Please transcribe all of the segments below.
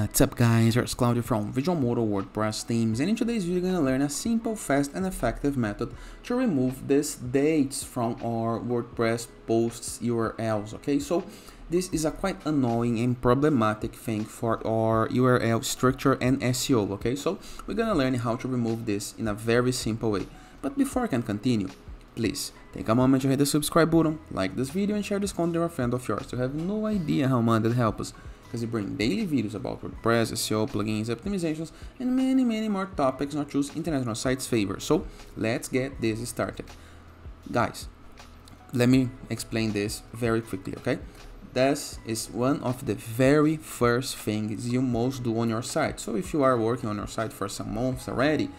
Uh, what's up guys, it's Claudio from Visualmodo WordPress themes and in today's video you're gonna learn a simple, fast and effective method to remove these dates from our WordPress posts URLs, okay? So this is a quite annoying and problematic thing for our URL structure and SEO, okay? So we're gonna learn how to remove this in a very simple way. But before I can continue, please take a moment to hit the subscribe button, like this video and share this content with a friend of yours. You have no idea how much that helps us because we bring daily videos about WordPress, SEO, plugins, optimizations, and many, many more topics not choose international sites favor. So let's get this started. Guys, let me explain this very quickly, okay? This is one of the very first things you must do on your site. So if you are working on your site for some months already,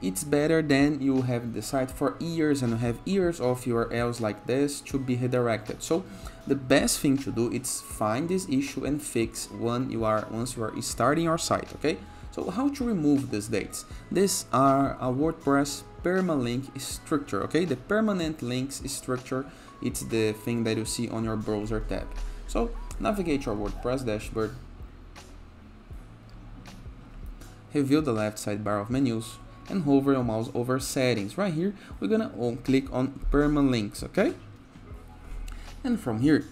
it's better than you have the site for years and have years of URLs like this to be redirected. So the best thing to do is find this issue and fix when you are once you are starting your site, okay? So how to remove these dates? These are a WordPress permalink structure, okay? The permanent links structure, it's the thing that you see on your browser tab. So navigate your WordPress dashboard, review the left sidebar of menus, and hover your mouse over settings. Right here, we're gonna click on permalinks, okay? And from here,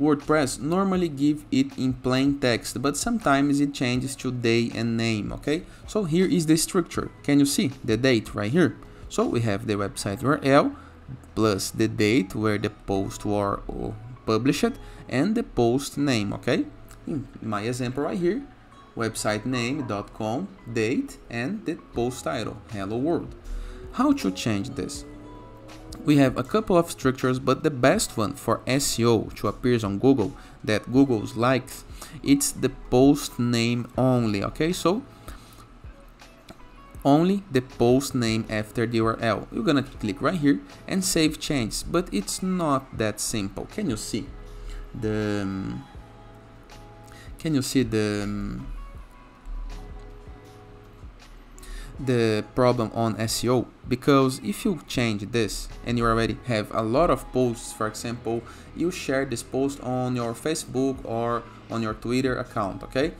WordPress normally give it in plain text, but sometimes it changes to day and name, okay? So here is the structure. Can you see the date right here? So we have the website URL plus the date where the post was published and the post name, okay? In my example right here, website name.com, date, and the post title, Hello World. How to change this? We have a couple of structures, but the best one for SEO to appear on Google that Google's likes, it's the post name only, okay? So only the post name after the URL. You're gonna click right here and save changes, but it's not that simple. Can you see the um, can you see the um, the problem on SEO because if you change this and you already have a lot of posts for example you share this post on your Facebook or on your Twitter account okay?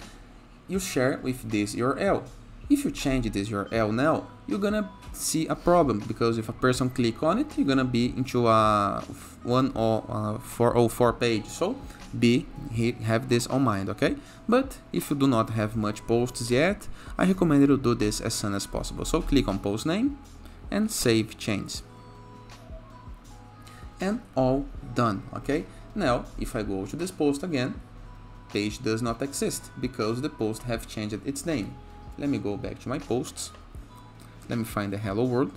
You share with this URL if you change this URL now you're gonna see a problem because if a person click on it you're gonna be into a one or uh, 404 page. So be have this on mind okay? But if you do not have much posts yet i recommend you do this as soon as possible. So click on post name and save change. And all done okay? Now if i go to this post again page does not exist because the post have changed its name let me go back to my posts let me find the hello world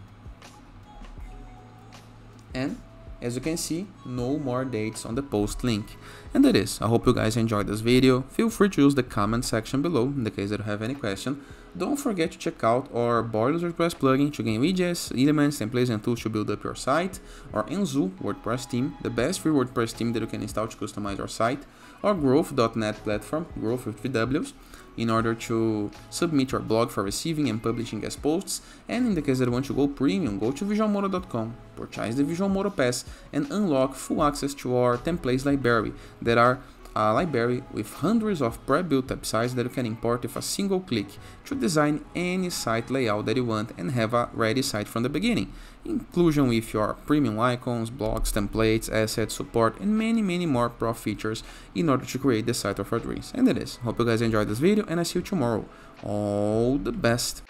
and as you can see, no more dates on the post link. And that is, I hope you guys enjoyed this video. Feel free to use the comment section below in the case that you have any question. Don't forget to check out our Borderless WordPress plugin to gain widgets, elements, templates and tools to build up your site, or Enzu WordPress theme, the best free WordPress theme that you can install to customize your site, or Growth.net platform, Growth with 3Ws, in order to submit your blog for receiving and publishing guest posts. And in the case that you want to go premium, go to visualmodo.com, purchase the Visualmodo Pass, and unlock full access to our templates library that are a library with hundreds of pre-built websites that you can import with a single click to design any site layout that you want and have a ready site from the beginning. Inclusion with your premium icons, blogs, templates, assets, support, and many many more pro features in order to create the site of your dreams. And it is. Hope you guys enjoyed this video and I see you tomorrow. All the best.